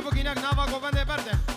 ojo poquinak nava gogan de.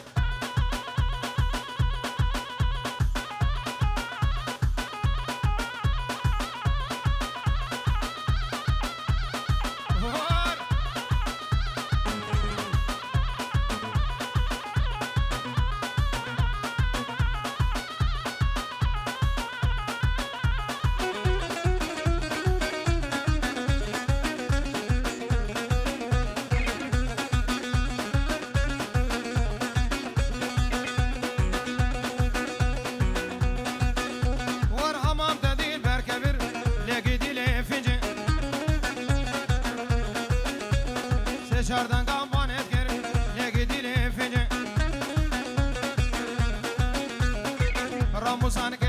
dışarıdan kampan etkeri Ne gidili feci Ramusan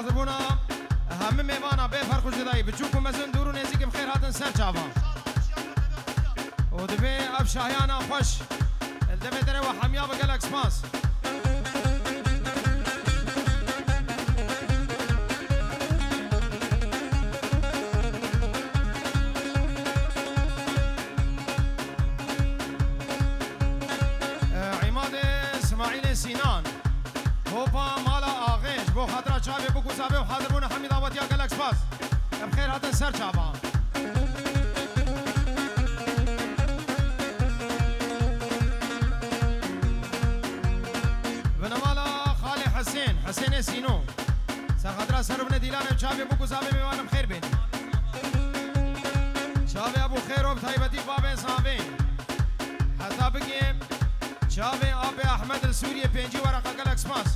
حاضر بونا هم میوانا به فرق جدایی بچوکو مزن دورو نزیکم خیر هاتن سر چاوا و دبی اب شاهیانا خوش الدبی دره و حمیا بگل اکسپاس. بوك وصابي وحاضر بونا حميد عوض يا جالكس باس بخير هذا سير شعبان بنمالا خالي حسين حسين سينو سخدرا سر بن ديلان شعبي بوك وصابي ميوان بخير بين شعبي ابو خير وبطيبتي بابين صابين حتى بقيم شعبي ابي احمد السوري بينجي ورقه جالكس باس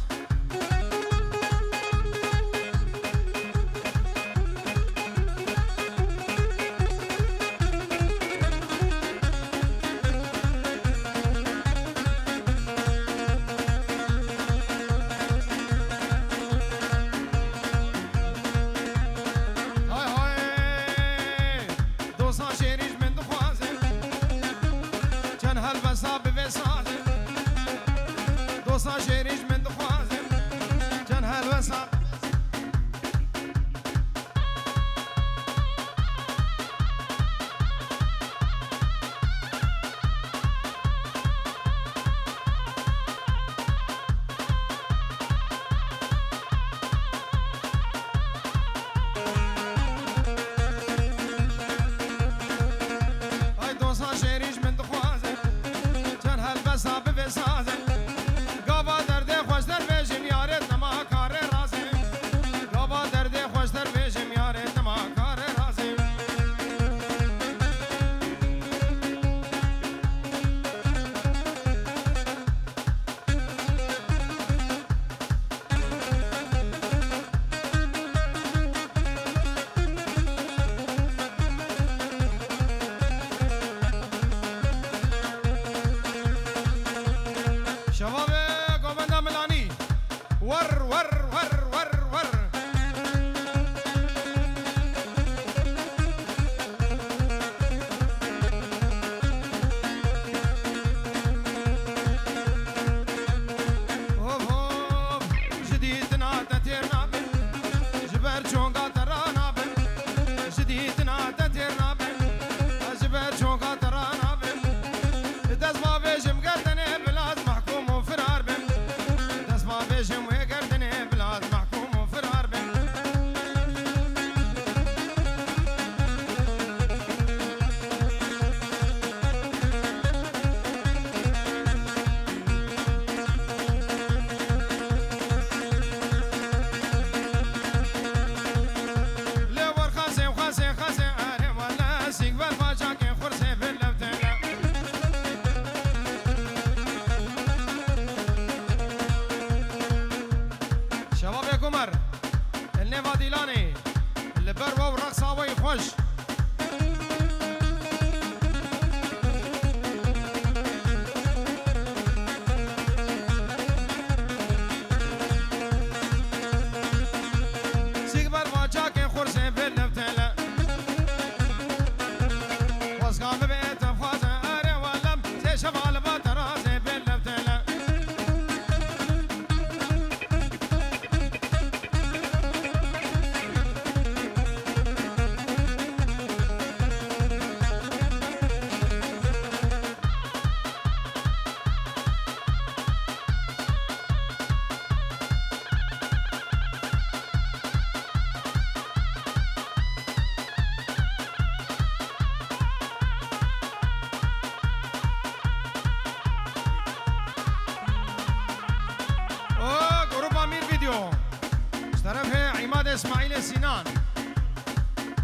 طرف عماد اسماعیل سینان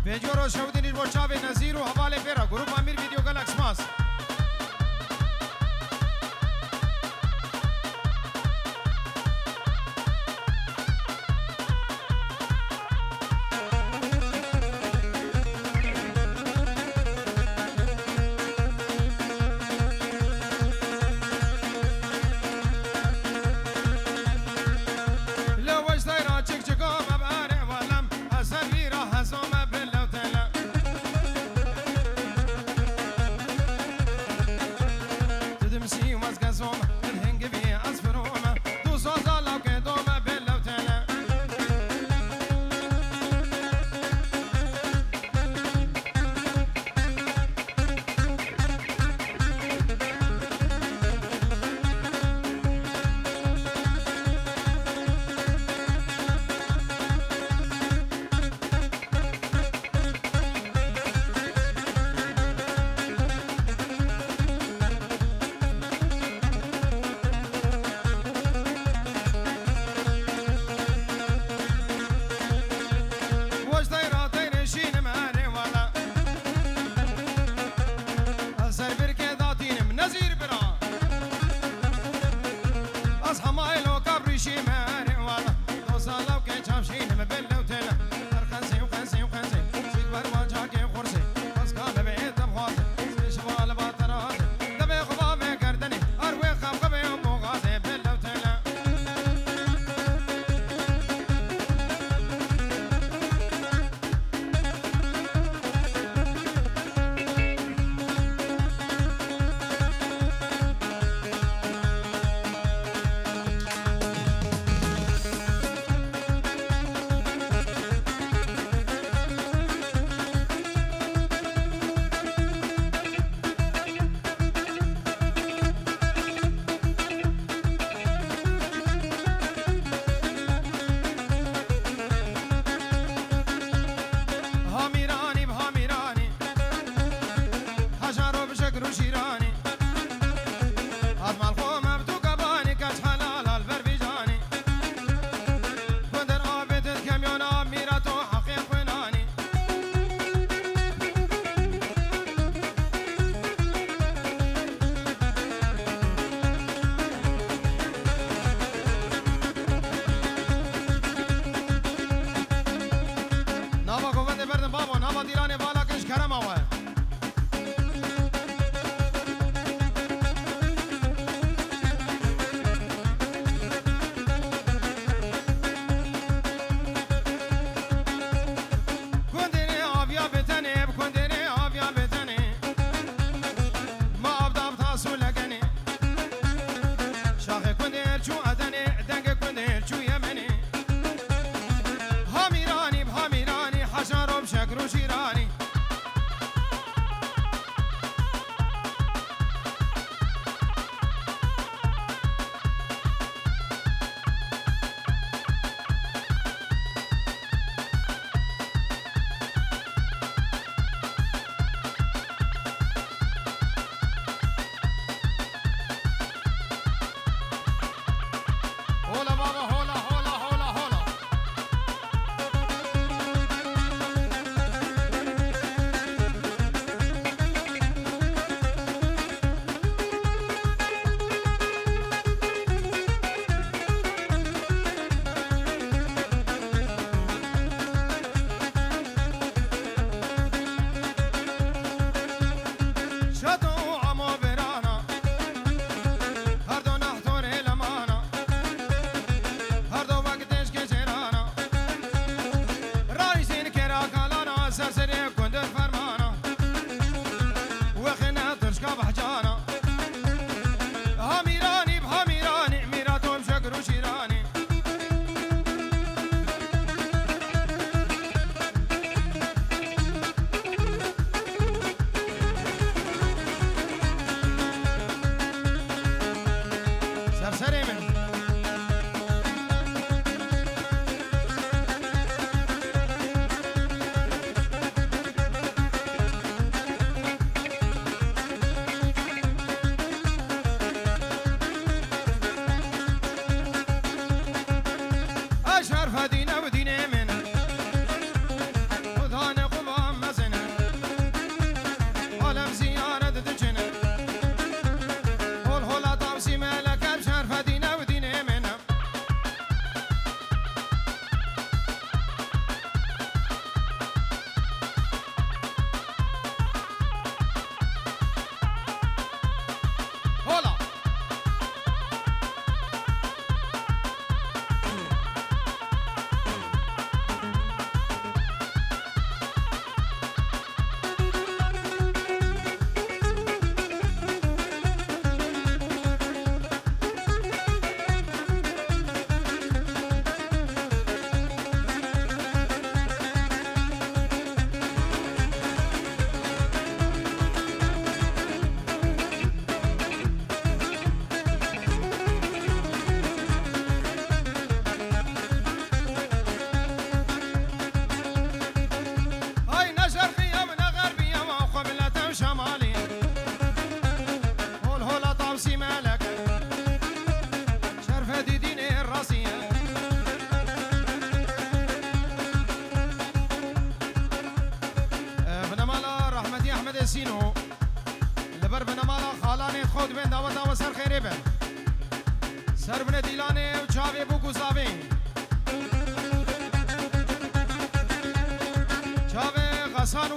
بنجور و شودی نیربو چاوی نظیر و حواله پیرا گروپ امیر ویدیو گلکس ماست Leven. Srvne dilane u čave buku zavim. Čave gasanu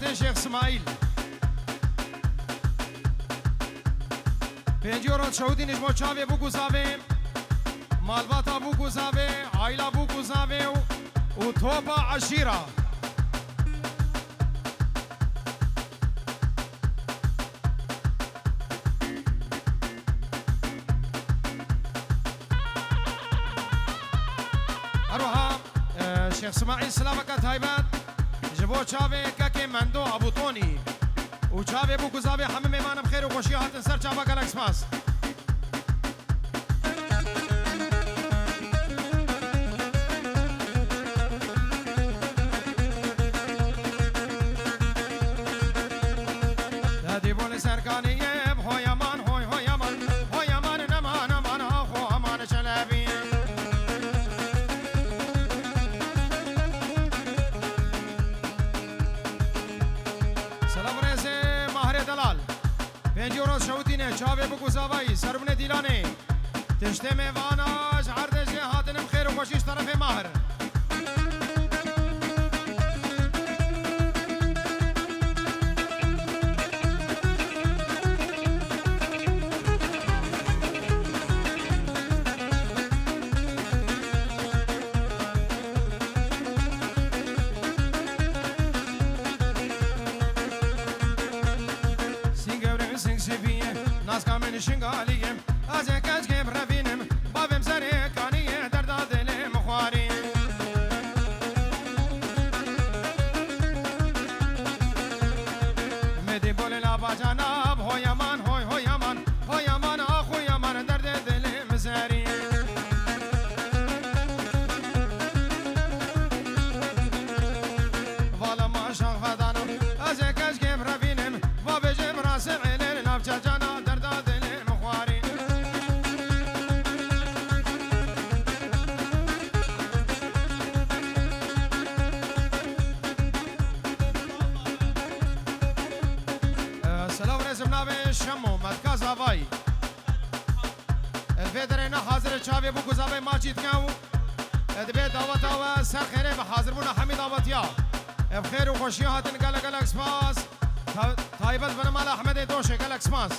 مالبات شیخ اسماعیل پنجوران شهودی نجمو چاوه بو گزاوه مالباتا بو گزاوه عایلا بو گزاوه و توبا عشیره اروها شیخ سماعی سلامك تایبت جبو چاوه که مندو ابوطونی و چاوه بو گزاوه همه میمانم خیر و خوشی هاتن سر چاوه گلکس ماست. Çave Bukuzavai, Dilane, të Teşteme Vana, Babajana. چاوی بو گزاوی ماچید کاو ادبی دعوت آوا سر خیره به حاضر بونا حمید دعوت یا بخیر و خوشی هاتن گلک گلک سپاس. تایبت بنا مال احمد دوشه گلک سپاس.